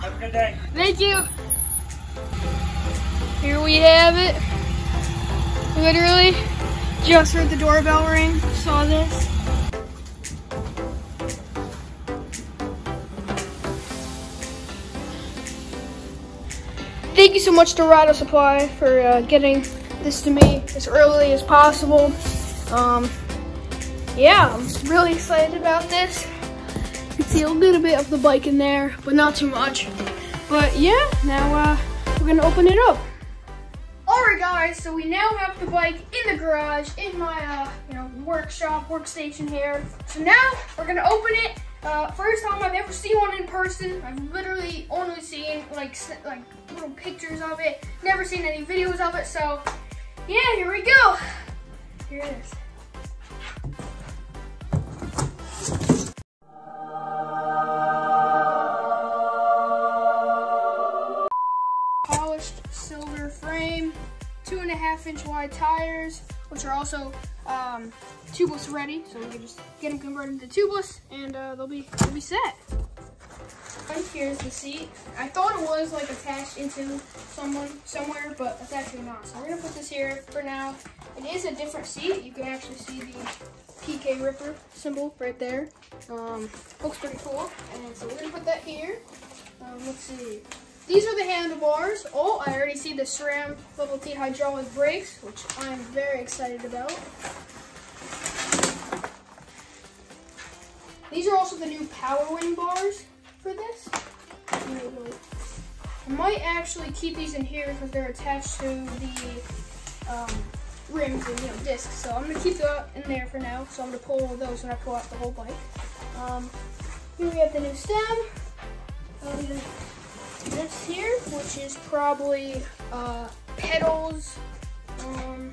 Have a good day. Thank you. Here we have it. Literally, just heard the doorbell ring. Saw this. Thank you so much to Ride Out Supply for uh, getting this to me as early as possible. Um, yeah, I'm really excited about this. Can see a little bit of the bike in there, but not too much. But yeah, now uh, we're gonna open it up. Alright guys, so we now have the bike in the garage, in my uh, you know, workshop, workstation here. So now we're gonna open it. Uh, first time I've ever seen one in person. I've literally only seen like like little pictures of it. Never seen any videos of it. So yeah, here we go. Here it is. Half inch wide tires, which are also um, tubeless ready, so we can just get them converted to tubeless, and uh, they'll be they'll be set. And here's the seat. I thought it was like attached into someone somewhere, but it's actually not. So we're gonna put this here for now. It is a different seat. You can actually see the PK Ripper symbol right there. Um, looks pretty cool. And so we're gonna put that here. Um, let's see. These are the handlebars. Oh, I already see the SRAM Level T hydraulic brakes, which I'm very excited about. These are also the new Power Wing bars for this. I might actually keep these in here because they're attached to the um, rims and you know discs. So I'm gonna keep that in there for now. So I'm gonna pull those when I pull out the whole bike. Um, here we have the new stem. Um, here, which is probably uh, pedals. Um,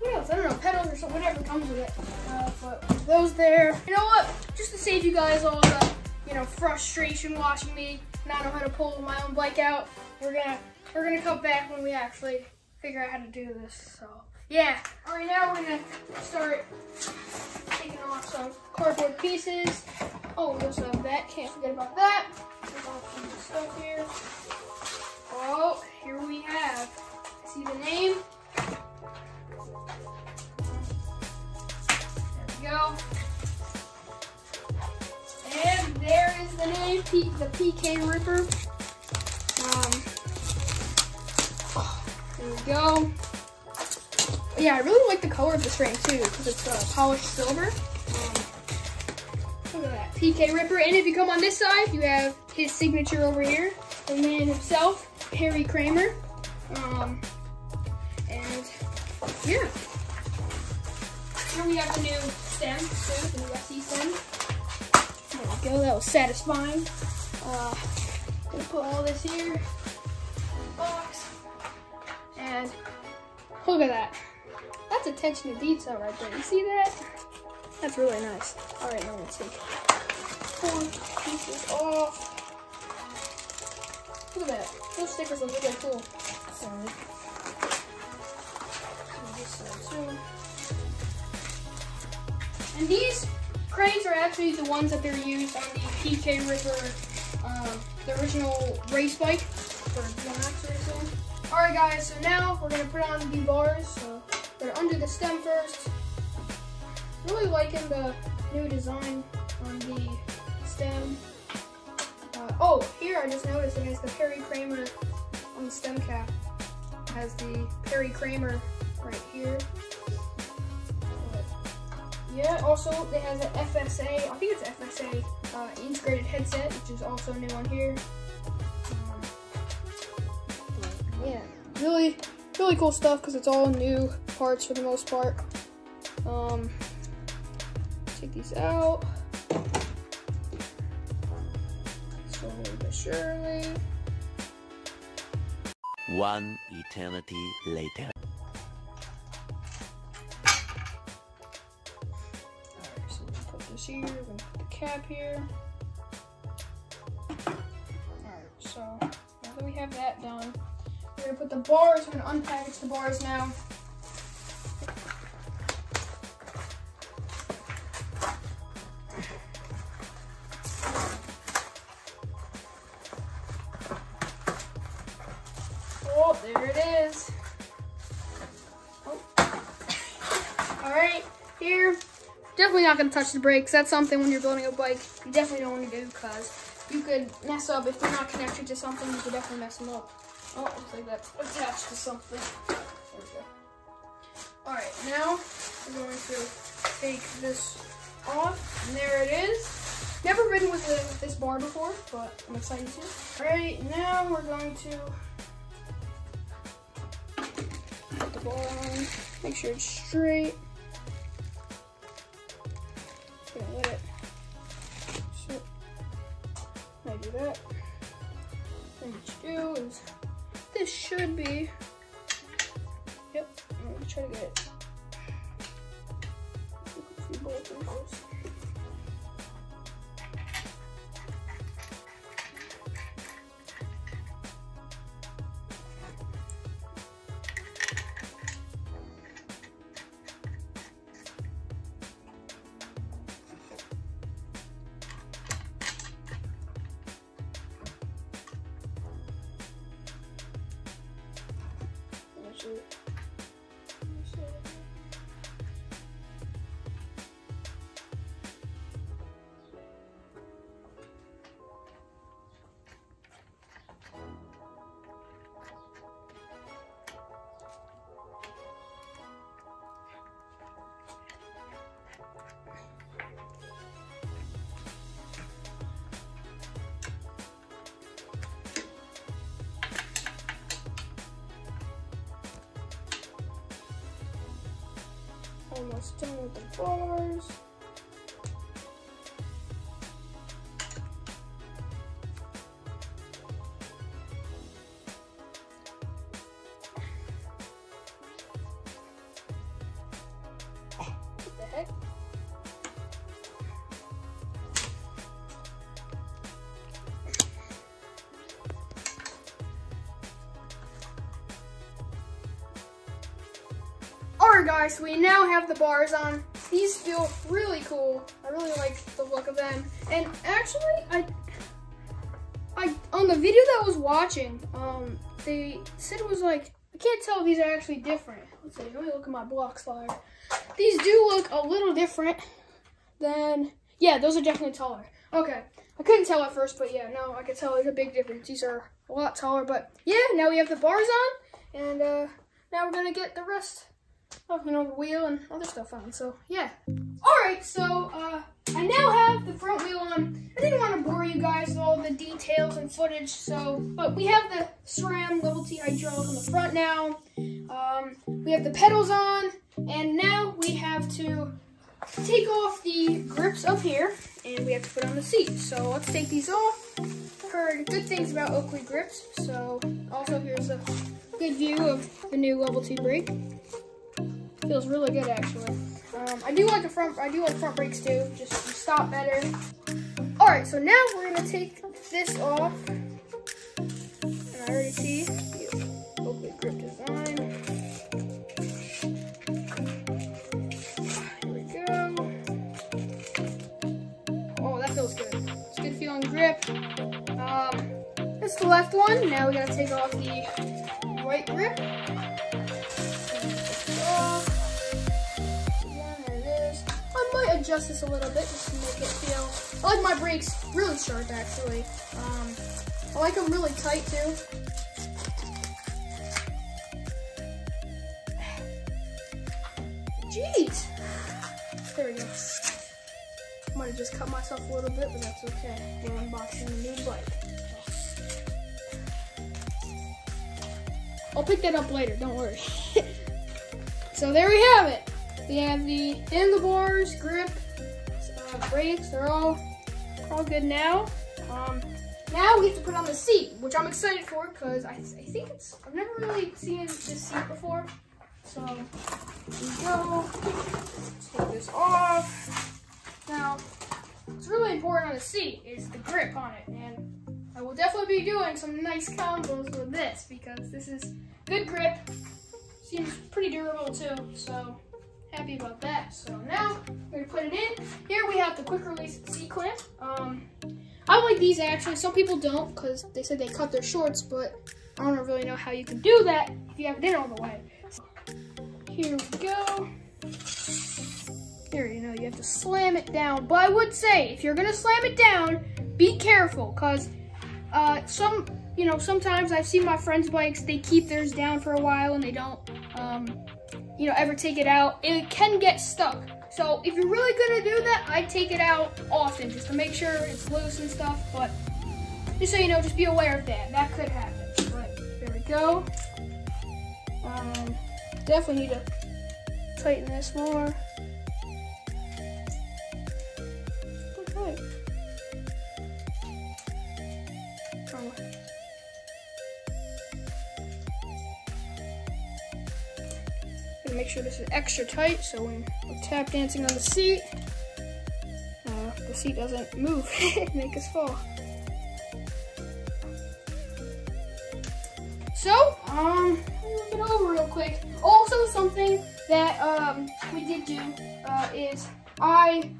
what else? I don't know, pedals or something, whatever comes with it. Uh, but those there. You know what? Just to save you guys all the, you know, frustration watching me not know how to pull my own bike out, we're gonna we're gonna come back when we actually figure out how to do this. So yeah. All right, now we're gonna start taking off some cardboard pieces. Oh, also have that. Can't forget about that. There's stuff here. Oh, here we have. See the name? There we go. And there is the name, P the PK Ripper. Um, there we go. Yeah, I really like the color of this ring too, because it's uh, polished silver. Look at that, PK Ripper. And if you come on this side, you have his signature over here, the man himself, Perry Kramer. Um, and yeah. Here we have the new stem too, the new SE stem. There we go, that was satisfying. Uh, gonna put all this here in the box. And look at that. That's attention to detail right there. You see that? That's really nice. All right, now let's take four pieces off. Look at that. Those stickers look really cool. Sorry. And these cranes are actually the ones that they're used on the PK Ripper, um, the original race bike for BMX racing. All right, guys. So now we're gonna put on the bars. So they're under the stem first. Really liking the new design on the stem. Uh, oh, here I just noticed it has the Perry Kramer on the stem cap. It has the Perry Kramer right here. But, yeah, also it has an FSA, I think it's FSA uh, integrated headset, which is also new on here. Um, yeah, really, really cool stuff because it's all new parts for the most part. Um, take these out. Slowly but surely. One eternity later. Alright, so we're put this here, we're gonna put the cap here. Alright, so now that we have that done, we're gonna put the bars, we're gonna unpackage the bars now. Definitely not gonna touch the brakes. That's something when you're building a bike, you definitely don't want to do because you could mess up if they're not connected to something. You could definitely mess them up. Oh, looks like that's attached to something. There we go. All right, now we're going to take this off, and there it is. Never ridden with, the, with this bar before, but I'm excited to. All right, now we're going to put the bar on. Make sure it's straight. I that. And what you do is this should be. Yep. I'm try to get it. Almost done with guys, we now have the bars on. These feel really cool. I really like the look of them. And actually, I, I on the video that I was watching, um, they said it was like, I can't tell if these are actually different. Let's see, let me look at my blocks flyer. These do look a little different than, yeah, those are definitely taller. Okay, I couldn't tell at first, but yeah, no, I could tell there's a big difference. These are a lot taller, but yeah, now we have the bars on, and uh, now we're gonna get the rest of you know the wheel and other stuff on. So yeah. All right, so uh, I now have the front wheel on. I didn't want to bore you guys with all the details and footage, so but we have the SRAM Level T hydraulic on the front now. Um, we have the pedals on, and now we have to take off the grips up here, and we have to put on the seat. So let's take these off. Heard good things about Oakley grips, so also here's a good view of the new Level T brake. Feels really good actually. Um, I do like the front. I do like front brakes too. Just stop better. All right, so now we're gonna take this off, and I already see Oakley grip design. Here we go. Oh, that feels good. It's good feeling grip. Um, that's the left one. Now we gotta take off the right grip. Adjust this a little bit just to make it feel. I like my brakes really sharp actually. Um, I like them really tight too. Jeez. There we go. Might have just cut myself a little bit, but that's okay. We're unboxing a new bike. I'll pick that up later, don't worry. so there we have it. We have the handlebars, grip, uh, brakes, they're all, all good now. Um, now we have to put on the seat, which I'm excited for because I, I think it's, I've never really seen this seat before. So, here we go. Take this off. Now, what's really important on the seat is the grip on it. And I will definitely be doing some nice combos with this because this is good grip. Seems pretty durable too, so happy about that. So now we're gonna put it in. Here we have the quick release C-clamp. Um, I like these actually. Some people don't because they said they cut their shorts, but I don't really know how you can do that if you have it in all the way. So, here we go. There you know you have to slam it down. But I would say, if you're gonna slam it down, be careful, cause uh, some, you know, sometimes I've seen my friends' bikes, they keep theirs down for a while and they don't, um, you know, ever take it out. It can get stuck. So if you're really gonna do that, I'd take it out often just to make sure it's loose and stuff. But just so you know, just be aware of that. That could happen. But there we go. Um, definitely need to tighten this more. Okay. Oh. Make sure this is extra tight so when we're tap dancing on the seat, uh, the seat doesn't move, make us fall. So, um, move it over real quick. Also, something that um, we did do uh, is I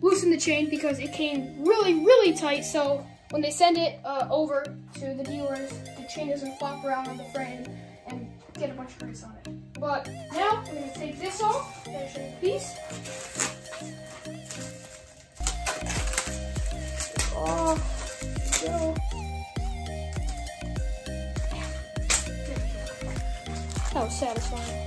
loosened the chain because it came really, really tight. So when they send it uh, over to the dealers, the chain doesn't flop around on the frame and get a bunch of grease on it. But now we're gonna take this off, it in piece. Oh, go. That was satisfying.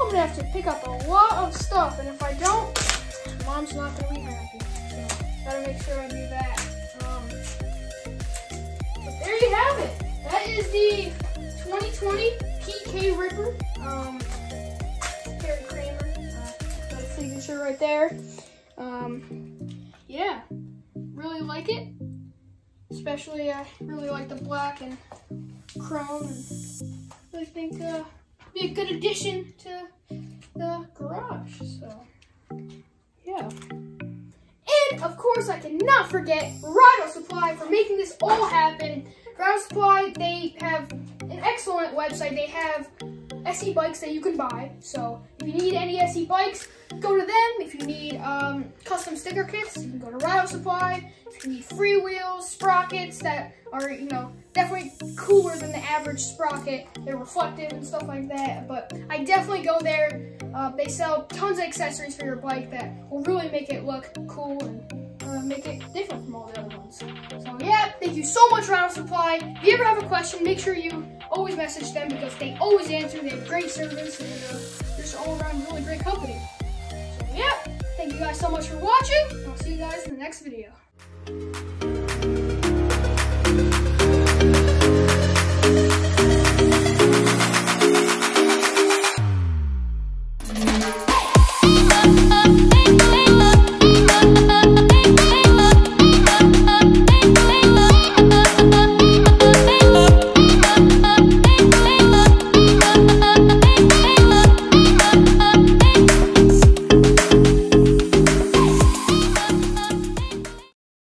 I'm gonna have to pick up a lot of stuff, and if I don't, mom's not gonna be happy. Gotta make sure I do that. Um, there you have it. That is the 2020 PK Ripper. Um, Perry Kramer. Uh, signature right there. Um, yeah, really like it. Especially, I really like the black and chrome. And really think uh, be a good addition to the garage. So, yeah. And of course, I cannot forget Ride Out Supply for making this all happen. Ride Out Supply, they have an excellent website. They have SE bikes that you can buy. So if you need any SE bikes, go to them. If you need um, custom sticker kits, you can go to Ride Out Supply. If you need free wheels, sprockets that are, you know, definitely cooler than the average sprocket. They're reflective and stuff like that. But I definitely go there. Uh, they sell tons of accessories for your bike that will really make it look cool and uh, make it different from all the other ones. So yeah, thank you so much, Ride Out Supply. If you ever have a question, make sure you always message them because they always answer. They have great service and they're just all around really great company. So yeah, thank you guys so much for watching. I'll see you guys in the next video. Bye.